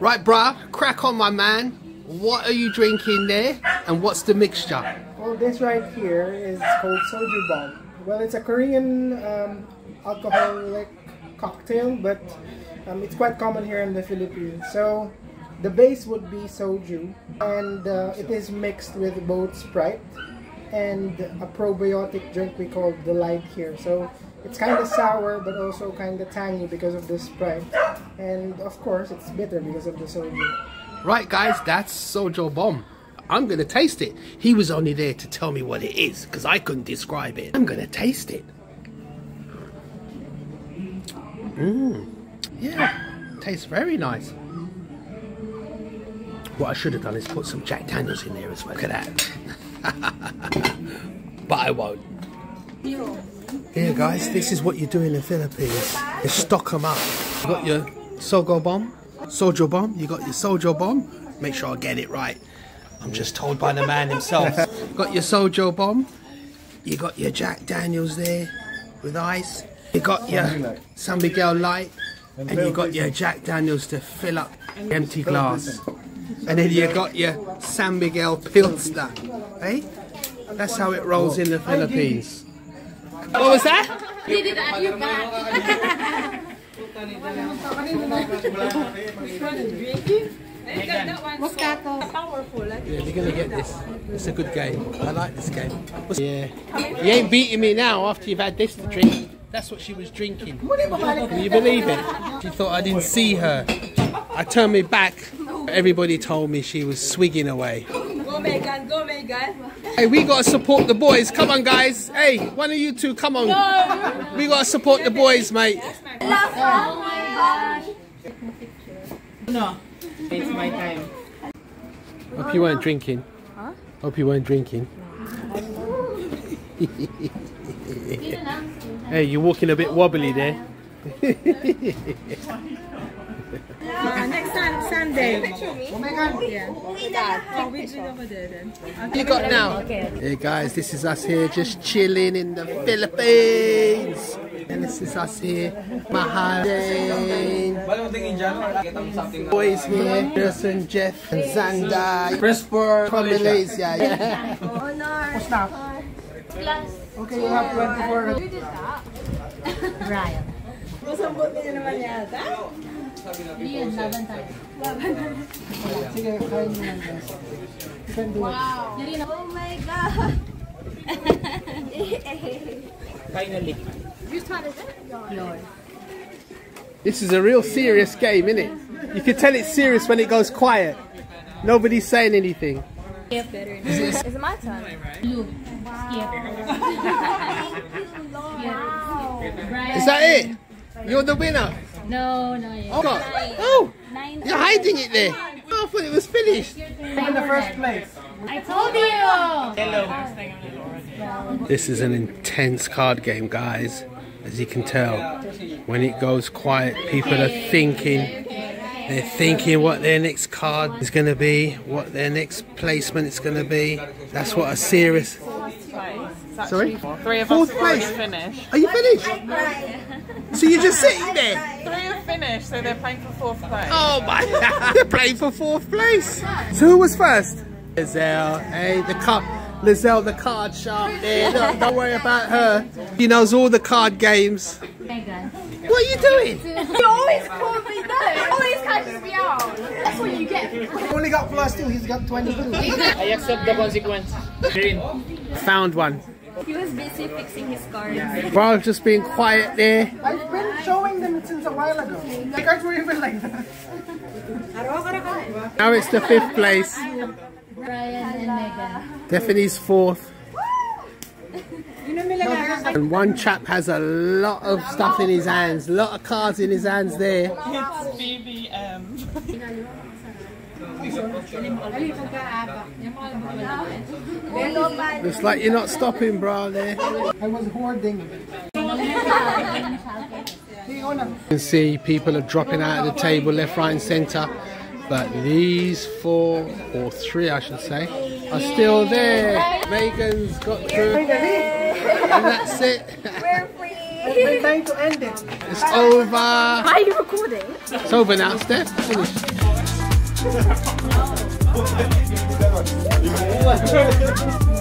Right, bruh, crack on, my man. What are you drinking there, and what's the mixture? Well, this right here is called soju bomb. Well, it's a Korean um, alcoholic cocktail, but um, it's quite common here in the Philippines. So, the base would be soju, and uh, it is mixed with both Sprite and a probiotic drink we call the Light here. So, it's kind of sour, but also kind of tangy because of the Sprite, and of course, it's bitter because of the soju. Right, guys, that's Sojo Bomb. I'm gonna taste it. He was only there to tell me what it is, because I couldn't describe it. I'm gonna taste it. Mmm. Yeah, tastes very nice. What I should have done is put some Jack Daniels in there as well. Look at that. but I won't. Here, guys, this is what you do in the Philippines. You stock them up. You got your Sogo Bomb, Sojo Bomb. You got your Sojo Bomb. Make sure I get it right. I'm just told by the man himself. got your Sojo Bomb. You got your Jack Daniels there with ice. You got your San Miguel Light. And you got your Jack Daniels to fill up the empty glass. And then you got your San Miguel Pilsner. Hey? That's how it rolls in the Philippines. What was that? Did it at your back. Yeah, you're gonna get this. It's a good game. I like this game. Yeah. You ain't beating me now after you've had this to drink. That's what she was drinking. Can you believe it? She thought I didn't see her. I turned me back. Everybody told me she was swigging away. Go Megan, go Megan. Hey, we gotta support the boys. Come on, guys. Hey, one of you two, come on. We gotta support the boys, mate. No, it's my time. Hope you weren't drinking. Hope you weren't drinking. hey, you're walking a bit wobbly there. Uh, next time, Sunday. Yeah. Oh, we drink over there then. you got now? Hey guys, this is us here just chilling in the Philippines. And this is us here, Mahal, boys here, Gerson, Jeff, and Zanda. Press for From Malaysia, yeah. Okay, you have 24. Brian. Masambot niya naman yata. Rian, laban tayo. Sige, kain mo lang guys. You can do it. Oh my God. Finally. One is it? Yours. This is a real serious game, isn't it? You can tell it's serious when it goes quiet. Nobody's saying anything. Is it my turn? Skip. Is that it? You're the winner. No, no. yeah. Oh, God. oh Nine. you're hiding it there. Oh, I thought it was finished. In the first place. I told you. This is an intense card game, guys. As you can tell, when it goes quiet, people are thinking. They're thinking what their next card is going to be, what their next placement is going to be. That's what a serious. Sorry? Three of Fourth us have place. finished. Are you finished? So you're just sitting there? Three have finished, so they're playing for fourth place. Oh my! god, They're playing for fourth place. So who was first? Lizelle. Hey, the card. Lizelle, the card sharp there. Don't, don't worry about her. He knows all the card games. What are you doing? You always call me that. Always catches me out. That's what you get. He only got plus two, he's got 22. I accept the consequence. Green. Found one. He was busy fixing his cards. Bro, just being quiet there. I've been showing them since a while ago. The cards were even like that. Now it's the fifth place. Brian and Megan. Stephanie fourth. And one chap has a lot of stuff in his hands, a lot of cards in his hands there. It's BBM. Looks like you're not stopping, bro, there. You I was hoarding. you can see people are dropping out of the table left, right and centre. But these four, or three I should say, are still there. Megan's got through. And that's it. We're free. been trying to end it. It's over. Are you recording? It's over now, Steph. 你不问。